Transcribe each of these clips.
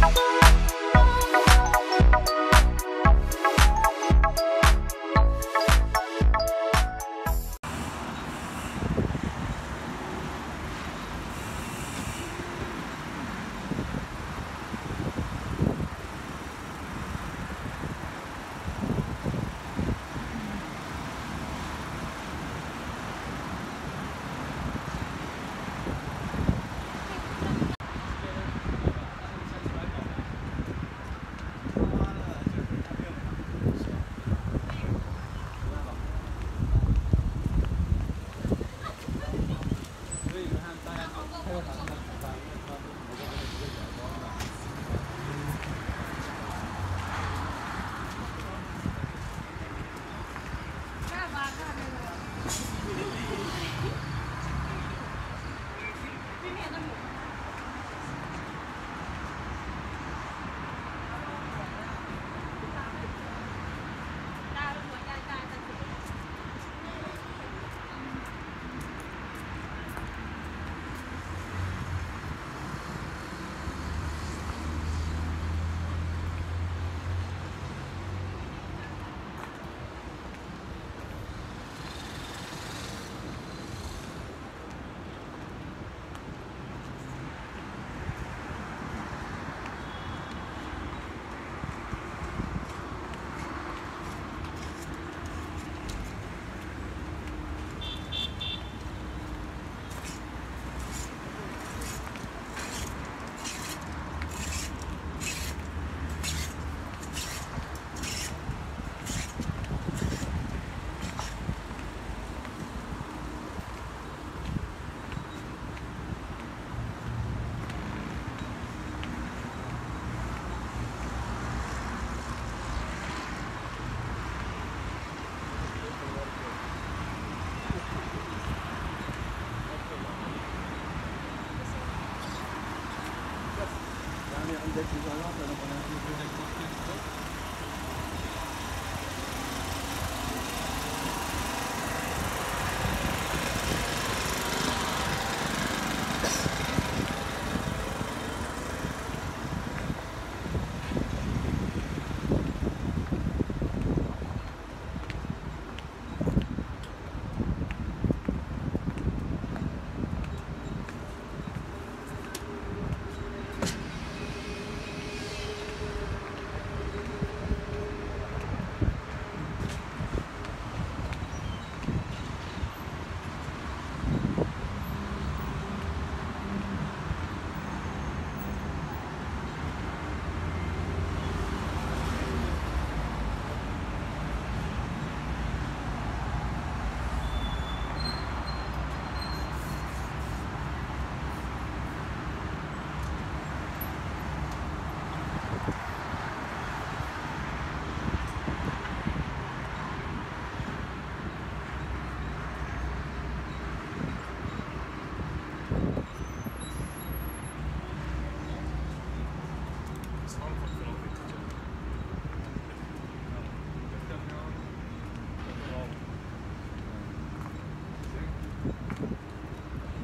Bye. Thank you.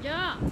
Yeah.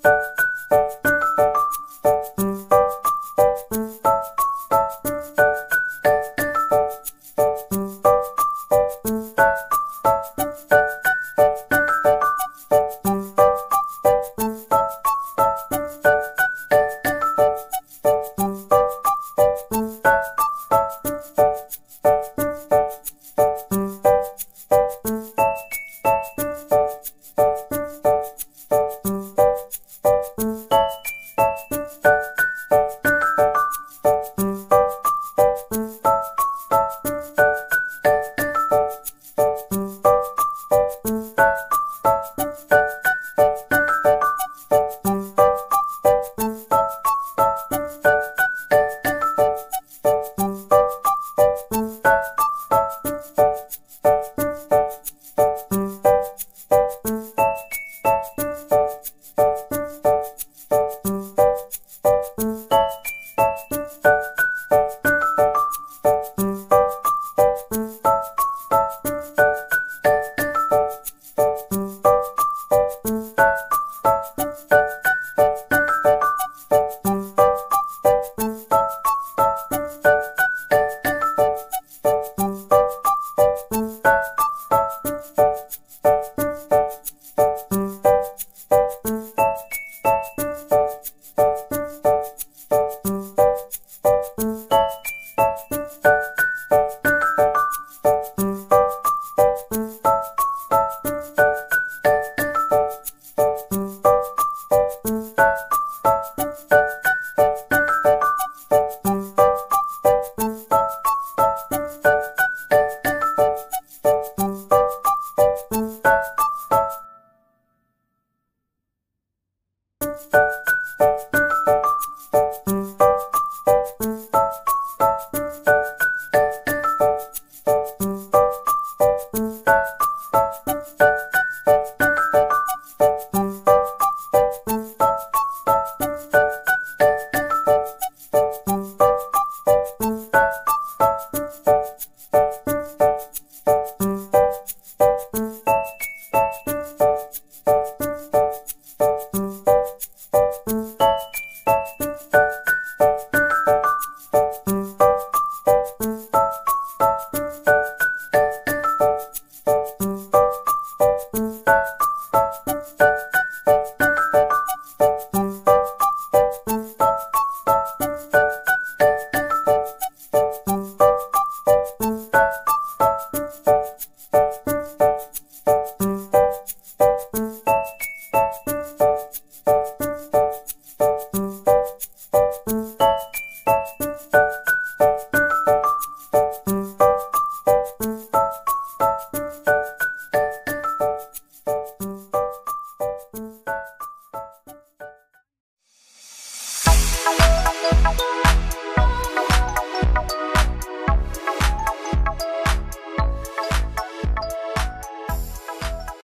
Música